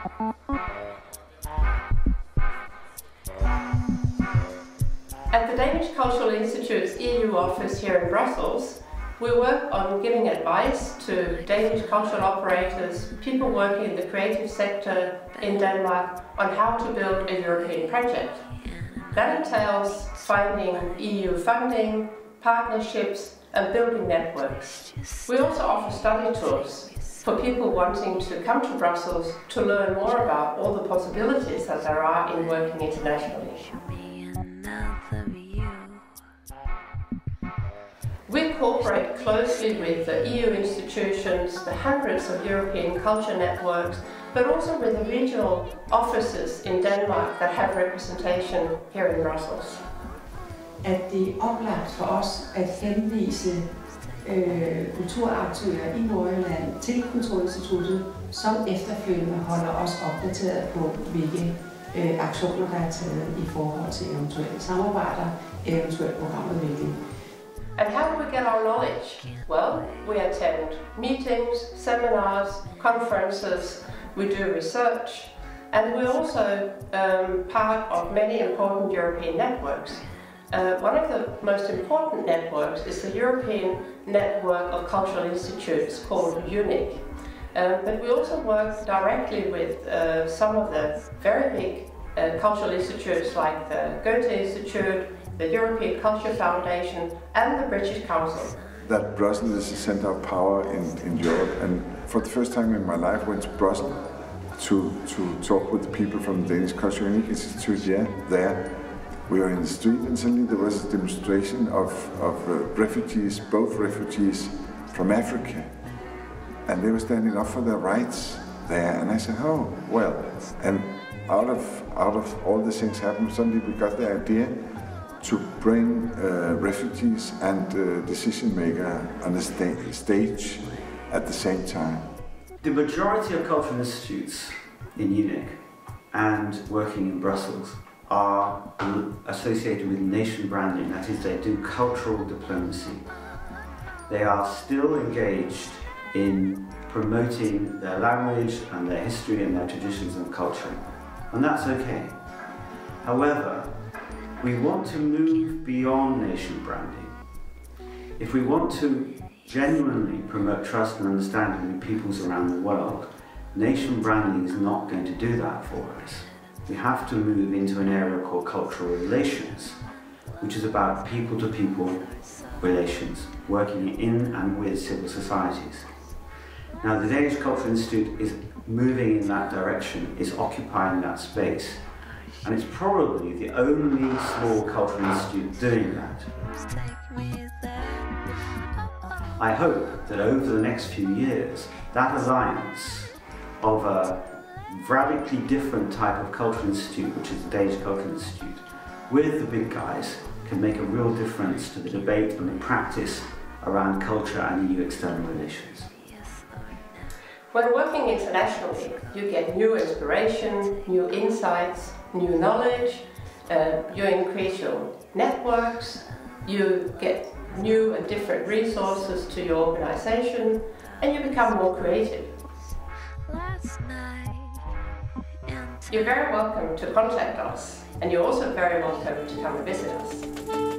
At the Danish Cultural Institute's EU office here in Brussels, we work on giving advice to Danish cultural operators, people working in the creative sector in Denmark on how to build a European project. That entails finding EU funding, partnerships and building networks. We also offer study tours for people wanting to come to Brussels to learn more about all the possibilities that there are in working internationally. We cooperate closely with the EU institutions, the hundreds of European culture networks, but also with the regional offices in Denmark that have representation here in Brussels. At er oplagt for os at henvise øh, kulturaktører i Nordjylland til Kulturinstituttet, som efterfølgende holder os opdateret på, hvilke øh, aktioner, der er taget i forhold til eventuelle samarbejder, eventuelt programudvikling. And how do we get our knowledge? Well, we attend meetings, seminars, conferences, we do research, and we're also um, part of many important European networks. Uh, one of the most important networks is the European Network of Cultural Institutes called EUNIC. Um, but we also work directly with uh, some of the very big uh, cultural institutes like the Goethe Institute, the European Culture Foundation and the British Council. That Brussels is the center of power in, in Europe and for the first time in my life went to Brussels to, to talk with the people from the Danish Cultural Institute yeah, there. We were in the street and suddenly there was a demonstration of, of uh, refugees, both refugees from Africa. And they were standing up for their rights there. And I said, oh, well. And out of, out of all the things happened, suddenly we got the idea to bring uh, refugees and uh, decision maker on the sta stage at the same time. The majority of cultural institutes in EUNIC and working in Brussels are associated with nation branding, that is, they do cultural diplomacy. They are still engaged in promoting their language and their history and their traditions and culture, and that's okay. However, we want to move beyond nation branding. If we want to genuinely promote trust and understanding with peoples around the world, nation branding is not going to do that for us we have to move into an area called cultural relations, which is about people-to-people relations, working in and with civil societies. Now the Danish Cultural Institute is moving in that direction, is occupying that space, and it's probably the only small cultural institute doing that. I hope that over the next few years, that alliance of a radically different type of cultural institute, which is the Danish Cultural Institute, with the big guys, can make a real difference to the debate and the practice around culture and EU external relations. When working internationally, you get new inspiration, new insights, new knowledge, uh, you increase your networks, you get new and different resources to your organization, and you become more creative. You're very welcome to contact us, and you're also very welcome to come and visit us.